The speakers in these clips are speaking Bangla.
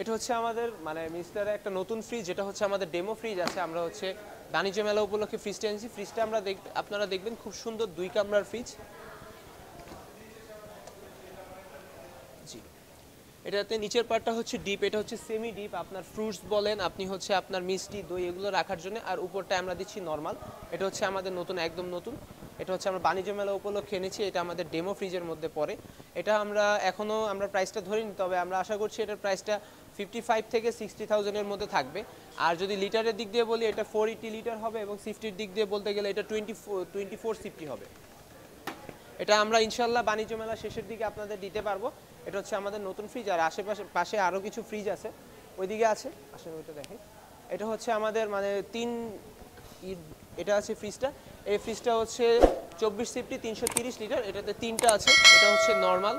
এটা হচ্ছে আমাদের মানে মিস্টারের একটা নতুন ফ্রিজ যেটা হচ্ছে আমাদের ডেমো ফ্রিজ আছে। আমরা হচ্ছে বাণিজ্য মেলা উপলক্ষে ফ্রিজটা এনেছি। ফ্রিজটা আমরা দেখ, আপনারা দেখবেন খুব সুন্দর দুই কামরার ফ্রিজ জি। এটাতে নিচের পার্টটা হচ্ছে ডিপ এটা হচ্ছে সেমি ডিপ আপনার ফ্রুটস বলেন, আপনি হচ্ছে আপনার মিষ্টি, দই, এগুলো রাখার জন্য। আর উপরটা আমরা দিচ্ছি নর্মাল এটা হচ্ছে আমাদের নতুন, একদম নতুন। এটা হচ্ছে আমরা বাণিজ্য মেলা উপলক্ষে এনেছি, এটা আমাদের ডেমো ফ্রিজের মধ্যে পড়ে। এটা আমরা এখনও আমরা প্রাইসটা ধরিনি, তবে আমরা আশা করছি এটার প্রাইসটা ফিফটি ফাইভ থেকে সিক্সটি থাউজেন্ডের মধ্যে থাকবে। আর যদি লিটারের দিক দিয়ে বলি, এটা ফোর এইটি লিটার হবে এবং সিফটির দিক দিয়ে বলতে গেলে এটা টোয়েন্টি ফোর টোয়েন্টি ফোর সিফটি হবে। এটা আমরা ইনশাল্লাহ বাণিজ্য মেলা শেষের দিকে আপনাদের দিতে পারব। এটা হচ্ছে আমাদের নতুন ফ্রিজ আর আশেপাশে, পাশে আরও কিছু ফ্রিজ আছে। ওইদিকে আছে আসলে ওইটা দেখেন। এটা হচ্ছে আমাদের মানে তিন এটা আছে ফ্রিজটা এই ফ্রিজটা হচ্ছে চব্বিশ সিফটি তিনশো লিটার, এটাতে তিনটা আছে, এটা হচ্ছে নর্মাল,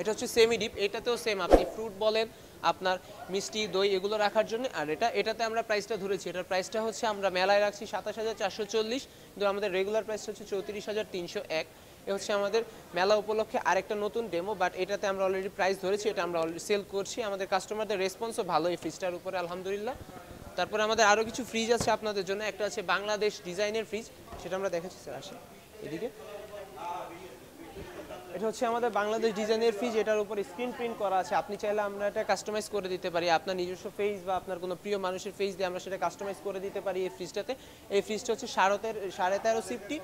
এটা হচ্ছে সেমি ডিপ এটাতেও সেম আপনি ফ্রুট বলেন, আপনার মিষ্টি, দই, এগুলো রাখার জন্য, আর এটা, এটাতে আমরা প্রাইসটা ধরেছি, এটার প্রাইসটা হচ্ছে আমরা মেলায় রাখছি সাতাশ হাজার চারশো চল্লিশ, কিন্তু আমাদের রেগুলার প্রাইস হচ্ছে চৌত্রিশ হাজার তিনশো এক। এ হচ্ছে আমাদের মেলা উপলক্ষে আরেকটা নতুন ডেমো বাট এটাতে আমরা অলরেডি প্রাইস ধরেছি, এটা আমরা অলরেডি সেল করছি, আমাদের কাস্টমারদের রেসপন্সও ভালো এই ফ্রিজটার উপরে, আলহামদুলিল্লাহ। তারপরে আমাদের আরও কিছু ফ্রিজ আছে আপনাদের জন্য। একটা আছে বাংলাদেশ ডিজাইনের ফ্রিজ সেটা আমরা দেখাচ্ছি, স্যার, আসি এদিকে। এটা হচ্ছে আমাদের বাংলাদেশ ডিজাইনের ফ্রিজ এটার উপর স্ক্রিন প্রিন্ট করা আছে। আপনি চাইলে আমরা এটা কাস্টমাইজ করে দিতে পারি। আপনার নিজস্ব ফেস বা আপনার কোনো প্রিয় মানুষের ফেস দিয়ে আমরা সেটা কাস্টমাইজ করে দিতে পারি এই ফ্রিজটাতে এই ফ্রিজটা হচ্ছে সাড়ে তেরো সাড়ে তেরো সিফটি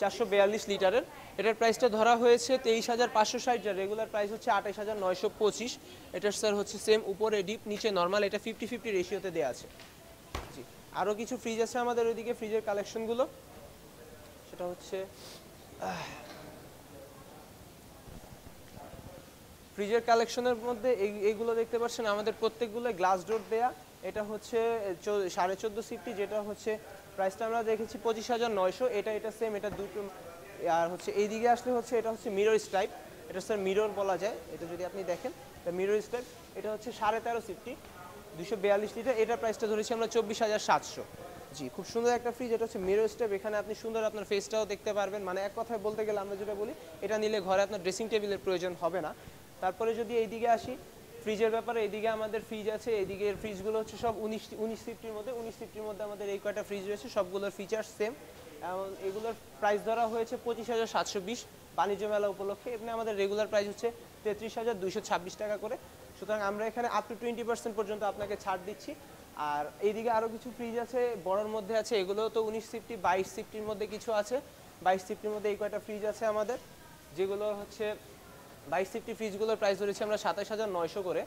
চারশো বিয়াল্লিশ লিটারের। এটার প্রাইসটা ধরা হয়েছে তেইশ হাজার পাঁচশো ষাট। রেগুলার প্রাইস হচ্ছে আঠাশ হাজার নয়শো পঁচিশ। এটার স্যার হচ্ছে সেম উপরে ডিপ নিচে নর্মাল এটা ফিফটি ফিফটি রেশিওতে দেওয়া আছে। জি আরও কিছু ফ্রিজ আছে আমাদের ওইদিকে ফ্রিজের কালেকশনগুলো সেটা হচ্ছে ফ্রিজের কালেকশনের মধ্যে এই- এইগুলো দেখতে পাচ্ছেন, আমাদের প্রত্যেকগুলো গ্লাস ডোর দেয়া। এটা হচ্ছে সাড়ে চোদ্দ সিফটি, যেটা হচ্ছে প্রাইসটা আমরা দেখেছি পঁচিশ হাজার নয়শো। এটা এটা সেম এটা দুটো আর হচ্ছে এইদিকে আসলে হচ্ছে এটা হচ্ছে মিরর স্টাইপ এটা স্যার মিরর বলা যায়। এটা যদি আপনি দেখেন তা মিরর স্টাইপ এটা হচ্ছে সাড়ে তেরো সিফটি দুশো বিয়াল্লিশ লিটার এটার প্রাইসটা ধরেছি আমরা চব্বিশ হাজার সাতশো। জি, খুব সুন্দর একটা ফ্রিজ এটা হচ্ছে মিরর স্টেপ এখানে আপনি সুন্দর আপনার ফেসটাও দেখতে পারবেন। মানে এক কথায় বলতে গেলে আমরা যেটা বলি, এটা নিলে ঘরে আপনার ড্রেসিং টেবিলের প্রয়োজন হবে না। তারপরে যদি এইদিকে আসি ফ্রিজের ব্যাপারে এদিকে আমাদের ফ্রিজ আছে এইদিকের ফ্রিজগুলো হচ্ছে সব উনিশ উনিশ সিফটির মধ্যে, উনিশ সিফটির মধ্যে আমাদের এই কয়টা ফ্রিজ রয়েছে, সবগুলোর ফিচার্স সেম এবং এগুলোর প্রাইস ধরা হয়েছে পঁচিশ হাজার সাতশো বিশ বাণিজ্য মেলা উপলক্ষে। এমনি আমাদের রেগুলার প্রাইস হচ্ছে তেত্রিশ হাজার দুইশো ছাব্বিশ টাকা করে। সুতরাং আমরা এখানে আপ টু টোয়েন্টি পার্সেন্ট পর্যন্ত আপনাকে ছাড় দিচ্ছি। আর এইদিকে আরও কিছু ফ্রিজ আছে, বড়র মধ্যে আছে, এগুলো তো উনিশ সিফটি বাইশ সিফটির মধ্যে কিছু আছে। বাইশ সিফটির মধ্যে এই কয়টা ফ্রিজ আছে আমাদের, যেগুলো হচ্ছে বাইশ সিফটি ফ্রিজগুলোর প্রাইস ধরেছি আমরা সাতাশ হাজার নয়শো করে।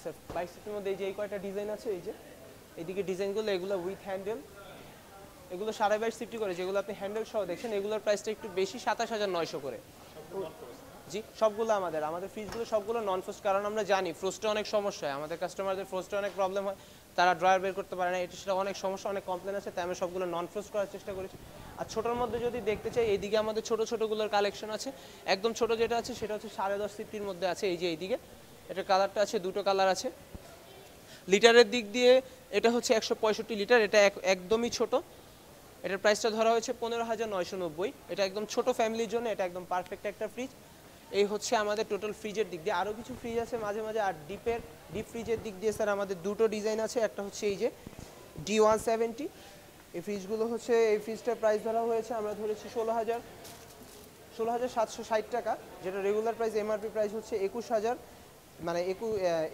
স্যার বাইশ সিফটির মধ্যে এই যে এই কয়টা ডিজাইন আছে, এই যে? এইদিকে ডিজাইনগুলো এগুলো উইথ হ্যান্ডেল এগুলো সাড়ে বাইশ সিফটি করে, যেগুলো আপনি হ্যান্ডেল সহ দেখছেন, এগুলোর প্রাইসটা একটু বেশি, সাতাশ হাজার নয়শো করে। জি, সবগুলো আমাদের। আমাদের ফ্রিজগুলো সবগুলো নন ফ্রোস্ট কারণ আমরা জানি ফ্রোস্টে অনেক সমস্যা হয়। আমাদের কাস্টমারদের ফ্রোস্টে অনেক প্রবলেম হয়। তারা ড্রয়ার বের করতে পারে না, এটা সেটা অনেক সমস্যা, অনেক কমপ্লেন আছে, তাই আমরা সবগুলো নন ফ্রোস্ট করার চেষ্টা করেছি। আর ছোটোর মধ্যে যদি দেখতে চাই, এইদিকে আমাদের ছোটো ছোটোগুলোর কালেকশন আছে। একদম ছোট যেটা আছে, সেটা হচ্ছে সাড়ে দশ সিফটির মধ্যে আছে, এই যে এইদিকে। এটার কালারটা আছে, দুটো কালার আছে। লিটারের দিক দিয়ে এটা হচ্ছে একশো পঁয়ষট্টি লিটার, এটা এক- একদমই ছোট। এটার প্রাইসটা ধরা হয়েছে পনেরো হাজার নয়শো নব্বই। এটা একদম ছোট ফ্যামিলির জন্য, এটা একদম পারফেক্ট একটা ফ্রিজ এই হচ্ছে আমাদের টোটাল ফ্রিজের দিক দিয়ে। আরও কিছু ফ্রিজ আছে মাঝে মাঝে, আর ডিপের ডিপ ফ্রিজের দিক দিয়ে স্যার আমাদের দুটো ডিজাইন আছে। একটা হচ্ছে এই যে ডি ওয়ান সেভেন্টি এই ফ্রিজগুলো হচ্ছে, এই ফ্রিজটার প্রাইস ধরা হয়েছে, আমরা ধরেছি ষোলো হাজার ষোলো হাজার সাতশো ষাট টাকা, যেটা রেগুলার প্রাইস এমআরপি প্রাইস হচ্ছে একুশ হাজার মানে একু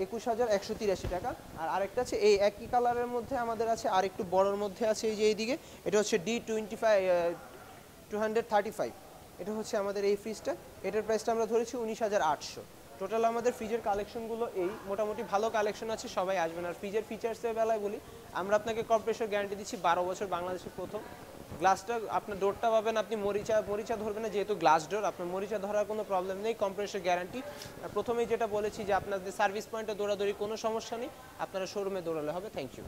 একুশ হাজার একশো তিরাশি টাকা। আর আরেকটা আছে এই একই কালারের মধ্যে আমাদের আছে আর একটু বড়োর মধ্যে আছে এই যে এইদিকে, এটা হচ্ছে D twenty five two hundred thirty five এটা হচ্ছে আমাদের এই ফ্রিজটা এটার প্রাইসটা আমরা ধরেছি উনিশ হাজার আটশো। টোটাল আমাদের ফ্রিজের কালেকশনগুলো এই। মোটামুটি ভালো কালেকশন আছে, সবাই আসবেন আর ফ্রিজের ফিচার্সের বেলায় বলি আমরা আপনাকে কম্প্রেসর গ্যারান্টি দিচ্ছি, বারো বছর বাংলাদেশের প্রথম। গ্লাসটা আপনার ডোরটা পাবেন, আপনি মরিচা মরিচা ধরবেন না, যেহেতু গ্লাস ডোর আপনার মরিচা ধরার কোনো প্রবলেম নেই কম্প্রেসর গ্যারান্টি প্রথমেই যেটা বলেছি যে আপনাদের সার্ভিস পয়েন্টে দৌড়াদৌড়ি কোনো সমস্যা নেই, আপনারা শোরুমে দৌড়ালে হবে। Thank you